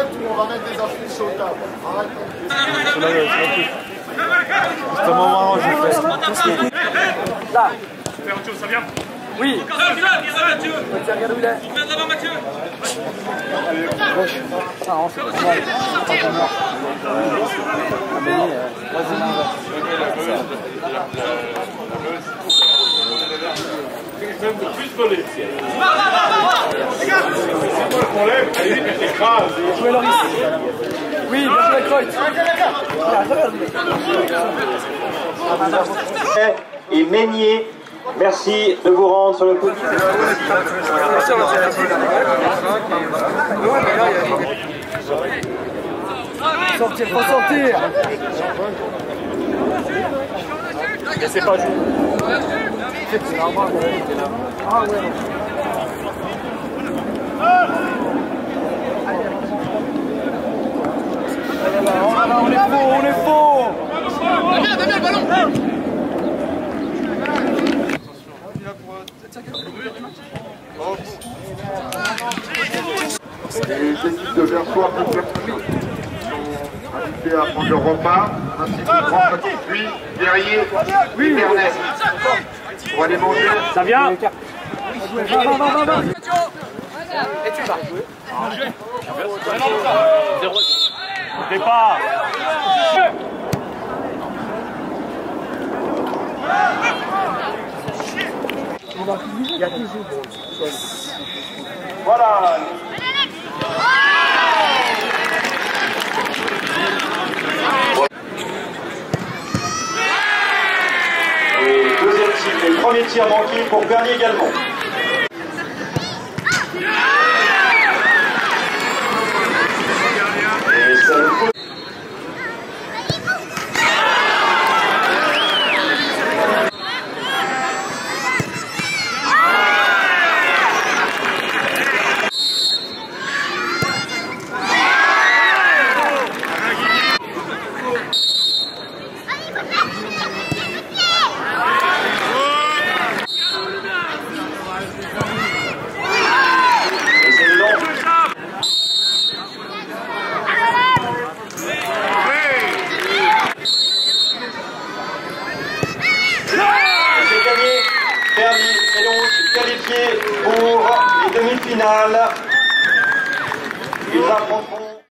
arrête ou on va mettre des affiches sur le table. Arrête. Justement, moi, je fais tout ce qui est... Là Ferruccio, ça vient Oui un, Mathieu regarde où il est de là-bas, Mathieu Gauche. Ah c'est. C'est vas-y, là, Même de plus voler. C'est quoi le problème Allez vite, elle t'écrase. Jouez Loris. Oui, bien joué, Kreutz. et Meignier. Merci de vous rendre sur le coup. Sortir, faut sortir. C'est pas joué. Ah ouais. On est faux, on est faux Les équipes de Versoix pour Perpignan sont invitées à prendre le repas, ainsi que Grand Petit Puy, Verrier, oui, Ernest. Pour aller manger. Ça vient Va, va, va, va, va. Et tu vas. Départ Il y a toujours Voilà. Deuxième tir, et premier tir manqué pour Bernier également. Et ça nous faut- et c'est long. C'est gagné. Bernie est donc qualifié pour les demi-finales. Ils affronteront.